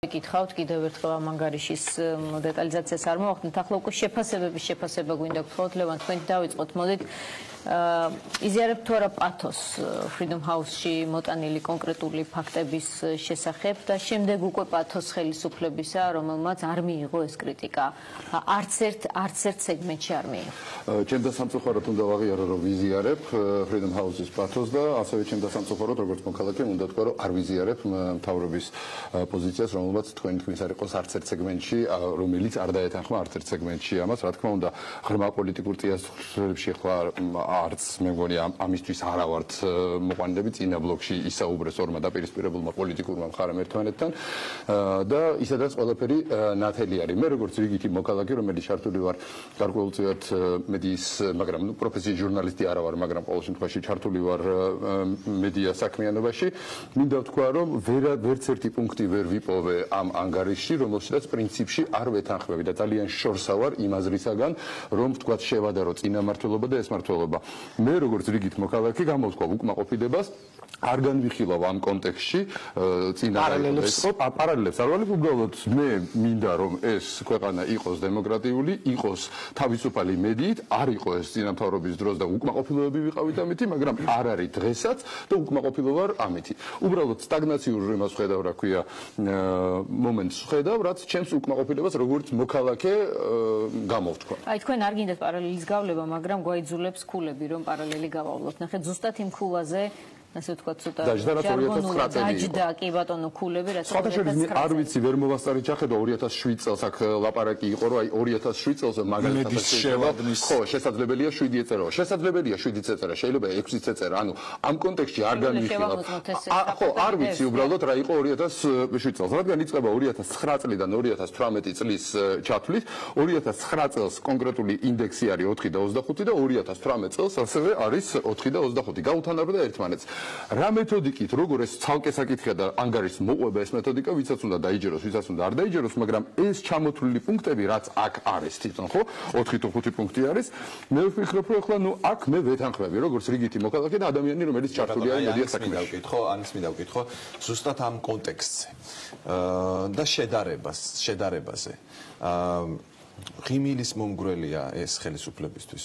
გითხავთ კიდევ ერთხელ ამ ანგარიშის დეტალიზაციას არ მოახდენთ ახლა უკვე შეფასებების შეფასება გვინდა გთხოვთ ლევან თქვენ დავიწყოთ. მოდით იზიარებთ თუ არა პათოს Freedom House-ში მოტანილი კონკრეტული ფაქტების შესახებ და შემდეგ უკვე პათოს ხელისუფლებისა რომელმაც არ მიიღო ეს კრიტიკა. არც ერთ არც ერთ სეგმენტში არ მიიღო. ჩემ და სამწუხაროდ უნდა ვაღიარო რომ ვიზიარებ Freedom House-ის პათოს და ასევე ჩემ და სამწუხაროდ როგორც მოქალაქე უნდა თქვა რომ არ ვიზიარებ მთავრობის პოზიციას რომ რომელმაც თქვენ თქვენს არ იყოს არც ერთ სეგმენტში, რომელიც არ დაეთანხმა არც ერთ სეგმენტში ამას, რა თქმა უნდა, ღრმა პოლიტიკურ წიაღისეულებში ხლა არც მე მგონი ამისთვის არა ვართ მოყვანილები წინა ბლოკში ისაუბრეს ორმა დაპირისპირებულმა პოლიტიკურმა მხარემ ერთმანეთთან და ისედაც ყველაფერი ნათელი არის. მე როგორც რიგითი მოქალაქე, რომელიც ჩართული ვარ გარკვეულწილად მედიის, მაგრამ ნუ პროფესიის ჟურნალისტი არა ვარ, მაგრამ ყოველ შემთხვევაში ჩართული ვარ მედია საქმიანობაში, მინდა ვთქვა, რომ ვერ ვერც ერთი პუნქტი ვერ ვიპოვე ამ ანგარიშში, რომელშიც პრინციპში არ ვეთანხმები და ძალიან შორსა ვარ იმ აზრისაგან, რომ თქვათ შევადარო წინამართლობა და ეს მართლობა. მე როგორც რიგით მოქალაქე გამოვთქვა უკმაყოფილებას არ განვიხილავ ამ კონტექსტში წინა პარალელებს პარალელებს არ ვარ უბრალოდ მე მინდა რომ ეს ქვეყანა იყოს დემოკრატიული, იყოს თავისუფალი მედიით, არ იყო ეს წინამთავრობის დროს და უკმაყოფილოები ვიყავით ამითი, მაგრამ არ არის დღესაც და უკმაყოფილო ვარ ამითი. უბრალოდ სტაგნაციურ იმას ხედავ, რა ქვია, მომენტს ხედავ, რაც ჩემს უკმაყოფილებას როგორც მოქალაქე გამოვთქვა. აი თქვენ არ გინდათ პარალელის გავლება, მაგრამ გვაიძულებს ქულები რომ პარალელი გავავლოთ. ნახეთ, ზუსტად იმ ქულაზე ასე ვთქვა ცოტა ჯარგონულად დაჯდა კი ბატონო ქულები რაც შეიძლება არ ვიცი ვერ მოვასწარი ჩახედა 2007 წელს აქ ლაპარაკი იყო რომ აი 2007 წელს მაგალითად შევადნის ხო შესაძლებელია 7 ეწერო შესაძლებელია 7 ეწერა შეიძლება 6 ეწერა ანუ ამ კონტექსტში არ განვიხილავ ხო არ ვიცი უბრალოდ რა იყო 2007 წელს. რადგან იწყება 2009 წლიდან 2018 წლის ჩათვლით 2009 წელს კონკრეტული ინდექსი არის 4 და 25 და 2018 წელს ასევე არის 4 და 25 გაუთანაბრდა ერთმანეთს რა მეთოდიკით, როგორ ეს ცალკე საკითხია და ანგარის მოყვება ეს მეთოდიკა, ვისაც უნდა დაიჯეროს, ვისაც უნდა არ დაიჯეროს, მაგრამ ეს ჩამოთვლილი პუნქტები, რაც აქ არის თვითონ, ხო? 4 თუ 5 პუნქტი არის. მე ვფიქრობ, რომ ახლა ნუ აქ მე ვეთანხმები, როგორც რიგითი მოქალაქე და ადამიანი, რომელიც ჩართული არის მედია საქმეში. მე დავკითხო, ანის მე დავკითხო, ზუსტად ამ კონტექსტზე. აა და შედარებას, შედარებაზე. აა ღიმილის მომგვრელია ეს ხელისუფლებისთვის.